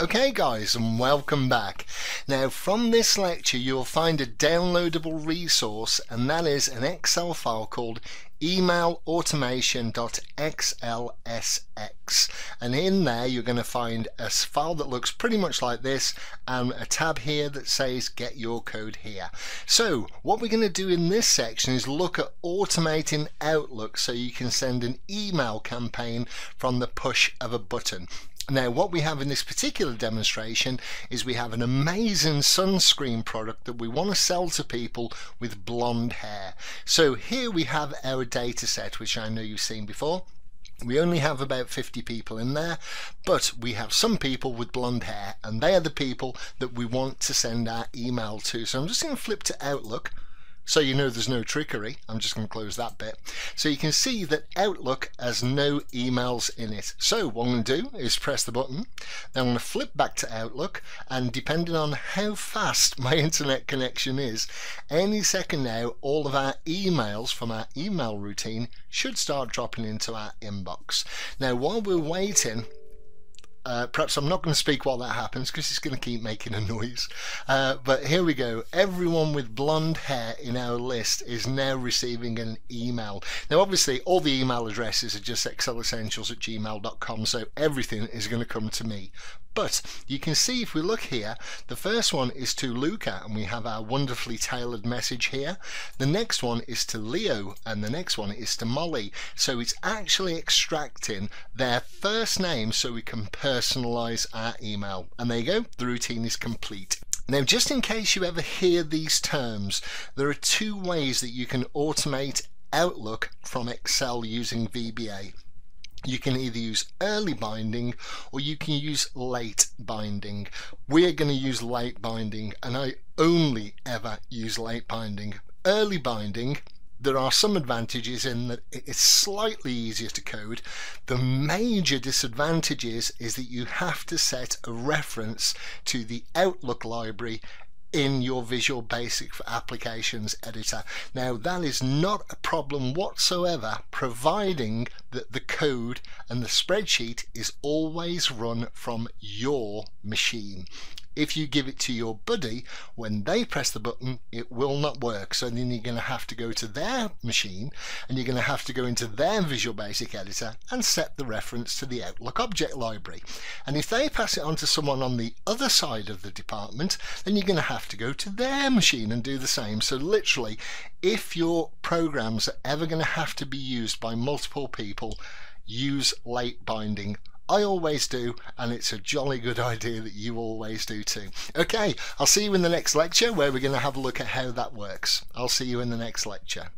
Okay guys and welcome back. Now from this lecture you'll find a downloadable resource and that is an Excel file called emailautomation.xlsx and in there you're going to find a file that looks pretty much like this and a tab here that says get your code here. So what we're going to do in this section is look at automating Outlook so you can send an email campaign from the push of a button. Now what we have in this particular demonstration is we have an amazing sunscreen product that we want to sell to people with blonde hair. So here we have our data set which I know you've seen before. We only have about 50 people in there, but we have some people with blonde hair and they are the people that we want to send our email to. So I'm just going to flip to Outlook so you know there's no trickery. I'm just going to close that bit. So you can see that Outlook has no emails in it. So what I'm going to do is press the button. Then I'm going to flip back to Outlook and depending on how fast my internet connection is, any second now all of our emails from our email routine should start dropping into our inbox. Now while we're waiting uh, perhaps I'm not going to speak while that happens because it's going to keep making a noise. Uh, but here we go. Everyone with blonde hair in our list is now receiving an email. Now, obviously, all the email addresses are just excelessentials at gmail.com, so everything is going to come to me. But you can see if we look here, the first one is to Luca and we have our wonderfully tailored message here. The next one is to Leo and the next one is to Molly. So it's actually extracting their first name so we can personalize our email. And there you go, the routine is complete. Now, just in case you ever hear these terms, there are two ways that you can automate Outlook from Excel using VBA you can either use early binding or you can use late binding. We're going to use late binding and I only ever use late binding. Early binding there are some advantages in that it's slightly easier to code. The major disadvantages is that you have to set a reference to the Outlook library in your Visual Basic for Applications editor. Now that is not a problem whatsoever providing that the code and the spreadsheet is always run from your machine if you give it to your buddy, when they press the button, it will not work. So then you're going to have to go to their machine and you're going to have to go into their Visual Basic Editor and set the reference to the Outlook Object Library. And if they pass it on to someone on the other side of the department, then you're going to have to go to their machine and do the same. So literally, if your programs are ever going to have to be used by multiple people, use late binding I always do, and it's a jolly good idea that you always do too. Okay, I'll see you in the next lecture where we're going to have a look at how that works. I'll see you in the next lecture.